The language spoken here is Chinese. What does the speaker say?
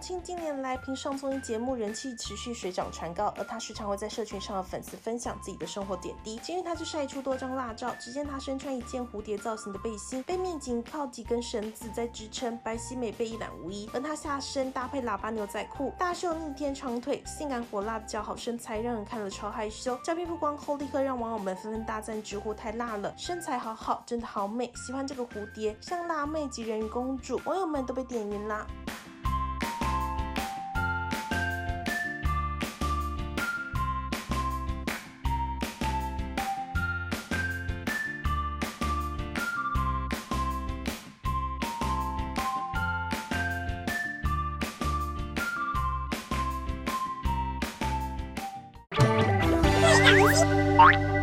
庆近年来凭上综艺节目人气持续水涨船高，而他时常会在社群上和粉丝分享自己的生活点滴。今日他就晒出多张辣照，只见他身穿一件蝴蝶造型的背心，背面仅靠几根绳子在支撑，白皙美背一览无遗。而他下身搭配喇叭牛仔裤，大秀逆天长腿，性感火辣的姣好身材让人看了超害羞。照片曝光后，立刻让网友们纷纷大赞直呼太辣了，身材好好，真的好美，喜欢这个蝴蝶，像辣妹及人鱼公主，网友们都被点晕啦。Bye.